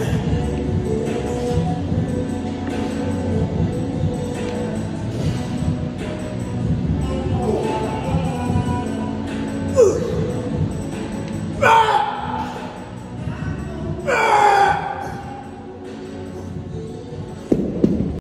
Amen.